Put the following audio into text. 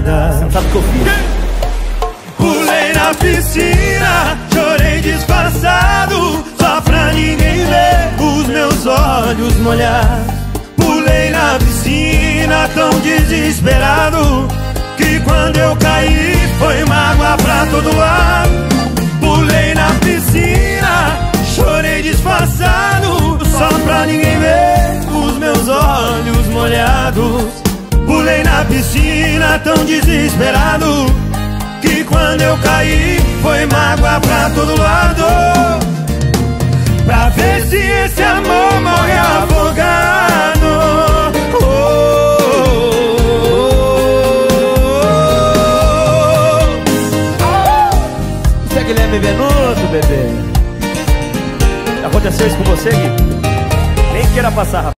nada. Sabe o que eu fiz? Pulei na piscina, chorei disfarçado Só pra ninguém ver os meus olhos molhar Pulei na piscina tão desesperado Que quando eu caí foi mágoa pra todo lado. Pulei na piscina, chorei disfarçado Só pra ninguém ver os meus olhos molhados Piscina tão desesperado Que quando eu caí foi mágoa pra todo lado Pra ver se esse amor morre afogado oh. Você é Guilherme Venuto, bebê Aconteceu isso com você, Gui? Nem queira passar, rapaz